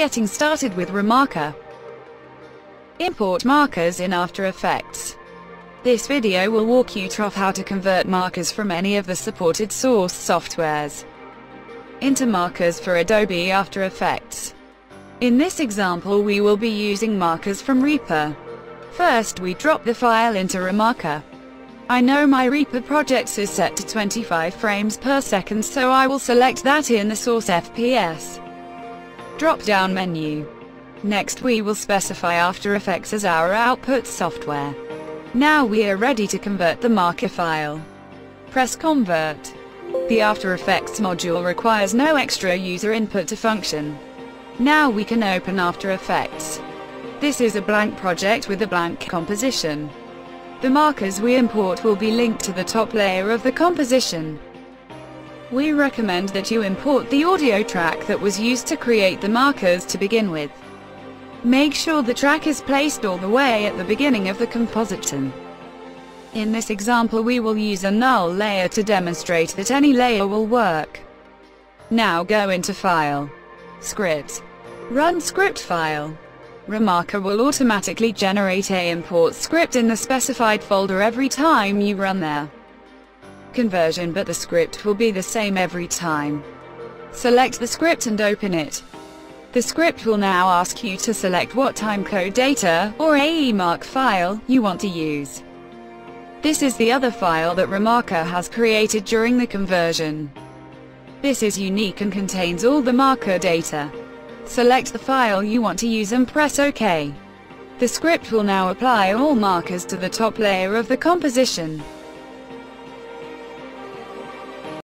Getting started with ReaMarker. Import markers in After Effects. This video will walk you through how to convert markers from any of the supported source softwares into markers for Adobe After Effects. In this example we will be using markers from Reaper. First we drop the file into ReaMarker. I know my Reaper projects is set to 25 frames per second so I will select that in the source FPS drop-down menu. Next we will specify After Effects as our output software. Now we are ready to convert the marker file. Press Convert. The After Effects module requires no extra user input to function. Now we can open After Effects. This is a blank project with a blank composition. The markers we import will be linked to the top layer of the composition. We recommend that you import the audio track that was used to create the markers to begin with. Make sure the track is placed all the way at the beginning of the composition. In this example we will use a null layer to demonstrate that any layer will work. Now go into File, Script, Run Script File. ReaMarker will automatically generate a import script in the specified folder every time you run there conversion but the script will be the same every time. Select the script and open it. The script will now ask you to select what timecode data, or AEMARC file, you want to use. This is the other file that ReaMarker has created during the conversion. This is unique and contains all the marker data. Select the file you want to use and press OK. The script will now apply all markers to the top layer of the composition.